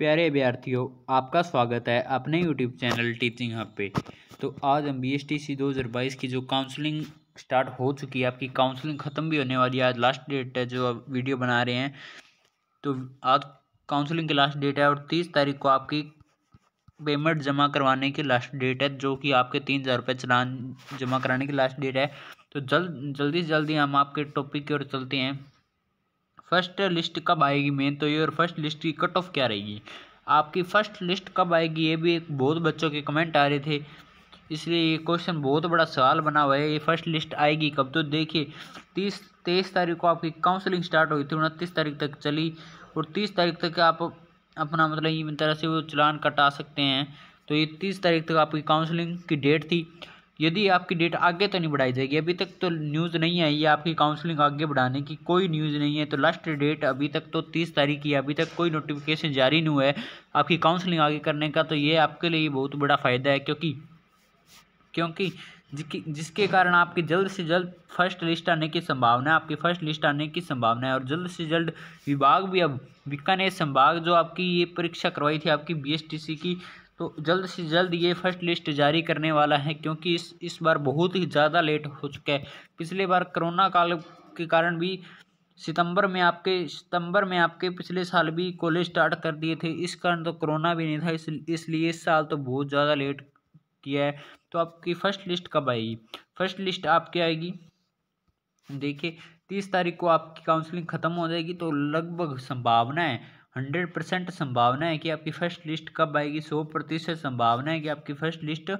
प्यारे अभ्यर्थियों, आपका स्वागत है अपने यूट्यूब चैनल टीचिंग हब पे। तो आज हम बी एस टी सी दो हज़ार बाईस की जो काउंसलिंग स्टार्ट हो चुकी है, आपकी काउंसलिंग ख़त्म भी होने वाली है, आज लास्ट डेट है जो आप वीडियो बना रहे हैं। तो आज काउंसलिंग की लास्ट डेट है और तीस तारीख को आपकी पेमेंट जमा करवाने की लास्ट डेट है, जो कि आपके तीन हज़ार रुपये चलान जमा कराने की लास्ट डेट है। तो जल्द, जल्दी से जल्दी हम आपके टॉपिक की ओर चलते हैं। फ़र्स्ट लिस्ट कब आएगी मेन तो ये और फ़र्स्ट लिस्ट की कट ऑफ़ क्या रहेगी? आपकी फ़र्स्ट लिस्ट कब आएगी? ये भी एक बहुत बच्चों के कमेंट आ रहे थे। इसलिए ये क्वेश्चन बहुत बड़ा सवाल बना हुआ है। ये फ़र्स्ट लिस्ट आएगी कब? तो देखिए, तीस, तेईस तारीख को आपकी काउंसलिंग स्टार्ट हुई थी। उनतीस तारीख तक चली और तीस तारीख तक आप अपना मतलब ये तरह से वो चलान कटा सकते हैं। तो ये तीस तारीख तक आपकी काउंसलिंग की डेट थी। यदि आपकी डेट आगे तो नहीं बढ़ाई जाएगी, अभी तक तो न्यूज़ नहीं आई है आपकी काउंसलिंग आगे बढ़ाने की, कोई न्यूज़ नहीं है तो लास्ट डेट अभी तक तो तीस तारीख की अभी तक कोई नोटिफिकेशन जारी नहीं हुआ है आपकी काउंसलिंग आगे करने का तो ये आपके लिए बहुत बड़ा फ़ायदा है, क्योंकि क्योंकि जिसकी कारण आपकी जल्द से जल्द फ़र्स्ट लिस्ट आने की संभावना है, आपकी फ़र्स्ट लिस्ट आने की संभावना है, और जल्द से जल्द विभाग भी, अब बीकानेर संभाग जो आपकी ये परीक्षा करवाई थी, आपकी बीएसटीसी की तो जल्द से जल्द ये फ़र्स्ट लिस्ट जारी करने वाला है, क्योंकि इस इस बार बहुत ही ज़्यादा लेट हो चुका है। पिछले बार कोरोना काल के कारण भी सितंबर में आपके, सितंबर में आपके पिछले साल भी कॉलेज स्टार्ट कर दिए थे। इस कारण तो कोरोना भी नहीं था, इस, इसलिए इस साल तो बहुत ज़्यादा लेट किया है। तो आपकी फ़र्स्ट लिस्ट कब आएगी? फ़र्स्ट लिस्ट आपकी आएगी, देखिए, तीस तारीख को आपकी काउंसलिंग ख़त्म हो जाएगी तो लगभग संभावना है हंड्रेड परसेंट संभावना है कि आपकी फ़र्स्ट लिस्ट कब आएगी, सौ प्रतिशत संभावना है कि आपकी फ़र्स्ट लिस्ट,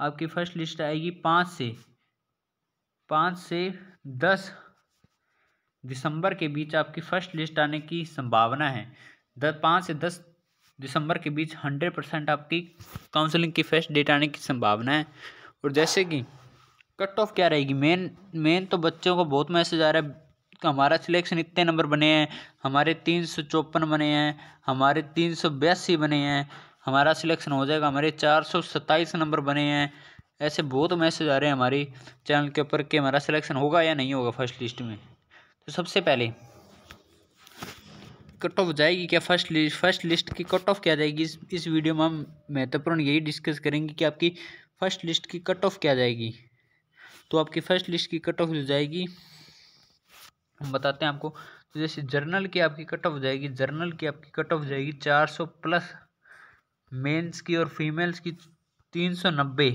आपकी फ़र्स्ट लिस्ट आएगी पाँच से पाँच से दस दिसंबर के बीच आपकी फ़र्स्ट लिस्ट आने की संभावना है। दस पाँच से दस दिसंबर के बीच हंड्रेड परसेंट आपकी काउंसलिंग की फ़र्स्ट डेट आने की संभावना है। और जैसे कि कट ऑफ़ क्या रहेगी? मेन मेन तो बच्चों को बहुत मैसेज आ रहा है तो हमारा सिलेक्शन इतने नंबर बने हैं, हमारे तीन सौ चौपन बने हैं, हमारे तीन सौ बयासी बने हैं, हमारा सिलेक्शन हो जाएगा, हमारे चार सौ सत्ताईस नंबर बने हैं। ऐसे बहुत मैसेज आ रहे हैं हमारी चैनल के ऊपर कि हमारा सिलेक्शन होगा या नहीं होगा फ़र्स्ट लिस्ट में। तो सबसे पहले कट ऑफ़ जाएगी क्या फ़र्स्ट लिस्ट फ़र्स्ट लिस्ट की कट ऑफ़ क्या जाएगी? इस इस वीडियो में हम महत्वपूर्ण यही डिस्कस करेंगे कि आपकी फ़र्स्ट लिस्ट की कट ऑफ़ क्या जाएगी। तो आपकी फ़र्स्ट लिस्ट की कट ऑफ़ जो जाएगी हम बताते हैं आपको। तो जैसे जर्नल की आपकी कट ऑफ़ जाएगी, जर्नल की आपकी कट ऑफ़ जाएगी चार सौ प्लस। मेंस की और फीमेल्स की तीन सौ नब्बे।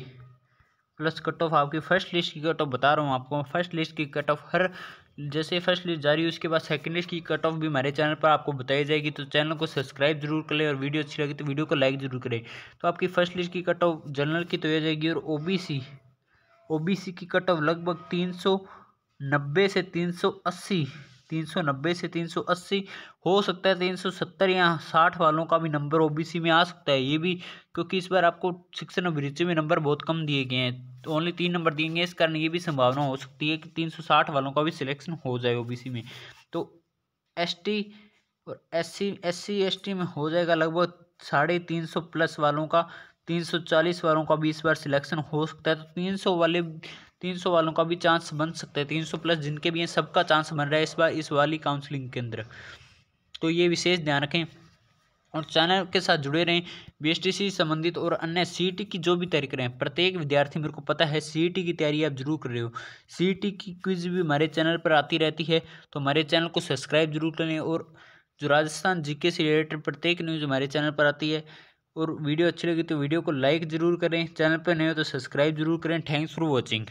प्लस कट ऑफ़ आपकी फ़र्स्ट लिस्ट की कट ऑफ़ बता रहा हूँ आपको। फ़र्स्ट लिस्ट की कट ऑफ़ हर, जैसे फ़र्स्ट लिस्ट जारी उसके बाद सेकंड लिस्ट की कट ऑफ़ भी हमारे चैनल पर आपको बताई जाएगी। तो चैनल को सब्सक्राइब ज़रूर करें और वीडियो अच्छी लगी तो वीडियो को लाइक ज़रूर करें। तो आपकी फ़र्स्ट लिस्ट की कट ऑफ़ जनरल की तो ये जाएगी और ओबीसी। ओबीसी की कट ऑफ़ लगभग तीन सौ नब्बे से तीन सौ अस्सी, तीन सौ नब्बे से तीन सौ अस्सी, हो सकता है तीन सौ सत्तर या साठ वालों का भी नंबर ओबीसी में आ सकता है। ये भी क्योंकि इस बार आपको शिक्षण अभिरुचि में नंबर बहुत कम दिए गए हैं। तो ओनली तीन नंबर दिए गए इस कारण ये भी संभावना हो सकती है कि तीन सौ साठ वालों का भी सिलेक्शन हो जाए ओबीसी में। तो एस टी और S C S C S T में हो जाएगा लगभग साढ़े तीन सौ प्लस वालों का, तीन सौ चालीस वालों का भी इस बार सिलेक्शन हो सकता है। तो तीन सौ वाले तीन सौ वालों का भी चांस बन सकता है। तीन सौ प्लस जिनके भी हैं, सबका चांस बन रहा है इस बार, इस वाली काउंसलिंग के अंदर तो ये विशेष ध्यान रखें और चैनल के साथ जुड़े रहें। बी सी संबंधित और अन्य सी टी की जो भी तैयारी करें, प्रत्येक विद्यार्थी, मेरे को पता है सी टी की तैयारी आप ज़रूर कर रहे हो। सी टी की क्विज भी हमारे चैनल पर आती रहती है तो हमारे चैनल को सब्सक्राइब ज़रूर करें और जो राजस्थान जीके से रिलेटेड प्रत्येक न्यूज़ हमारे चैनल पर आती है और वीडियो अच्छी लगी तो वीडियो को लाइक ज़रूर करें। चैनल पर नहीं हो तो सब्सक्राइब ज़रूर करें। Thanks for watching